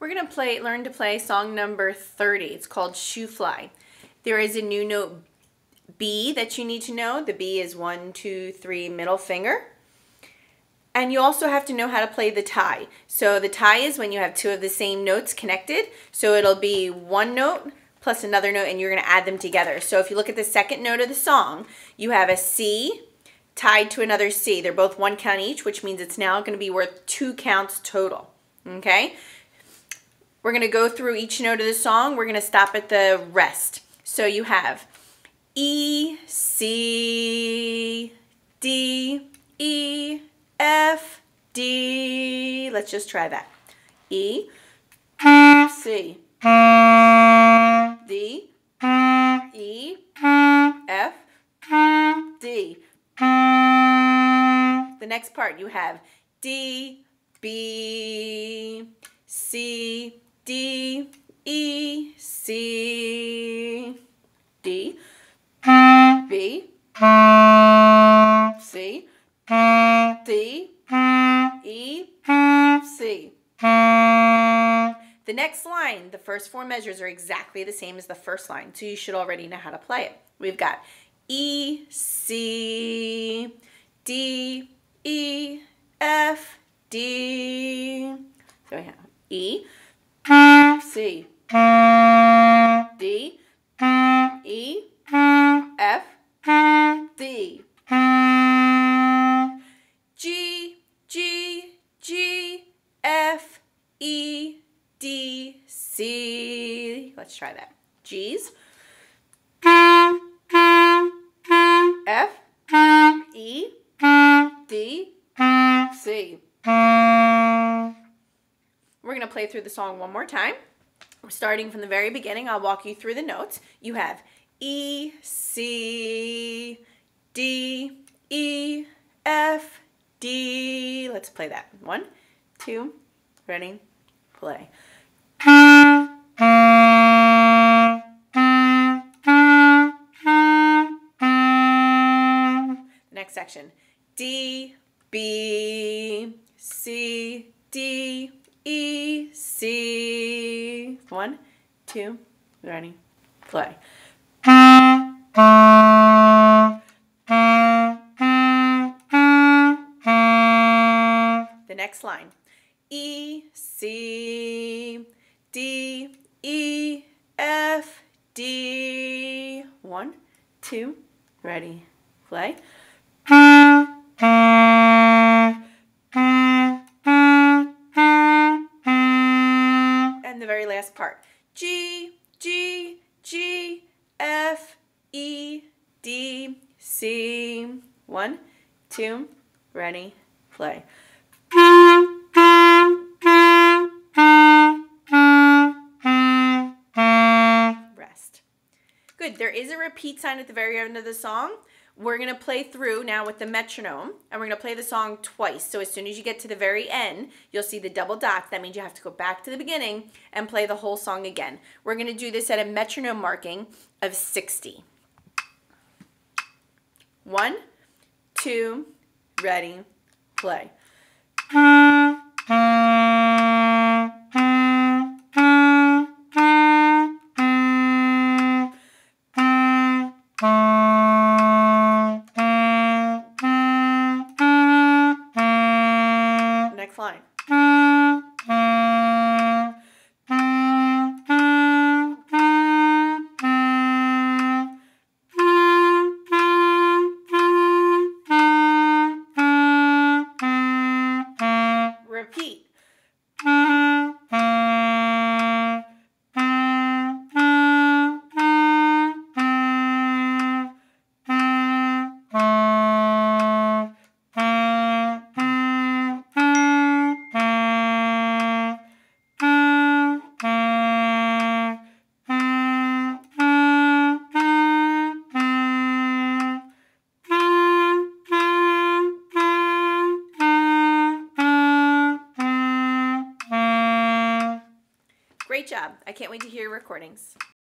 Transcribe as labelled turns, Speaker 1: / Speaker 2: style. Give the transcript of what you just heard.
Speaker 1: We're going to play, learn to play song number 30. It's called Shoo Fly. There is a new note B that you need to know. The B is one, two, three, middle finger. And you also have to know how to play the tie. So the tie is when you have two of the same notes connected. So it'll be one note plus another note and you're going to add them together. So if you look at the second note of the song, you have a C tied to another C. They're both one count each, which means it's now going to be worth two counts total. Okay? We're going to go through each note of the song. We're going to stop at the rest. So you have E, C, D, E, F, D. Let's just try that. E, C, D, E, F, D. The next part you have D, B, D, E, C. The next line, the first four measures are exactly the same as the first line, so you should already know how to play it. We've got E, C, D, E, F, D. So we have E, C, C. Let's try that. G's. F, E, D, C. We're going to play through the song one more time. Starting from the very beginning, I'll walk you through the notes. You have E, C, D, E, F, D. Let's play that. One, two, ready, play. Next section. D, B, C, D, E, C. One, two, ready, play. The next line. E, C, D, E, F, D. One, two, ready, play. And the very last part. G, G, G, F, E, D, C. One, two, ready, play. Good. There is a repeat sign at the very end of the song. We're going to play through now with the metronome, and we're going to play the song twice. So as soon as you get to the very end, you'll see the double dots. That means you have to go back to the beginning and play the whole song again. We're going to do this at a metronome marking of 60. One, two, ready, play. Line. Repeat. Job. I can't wait to hear your recordings.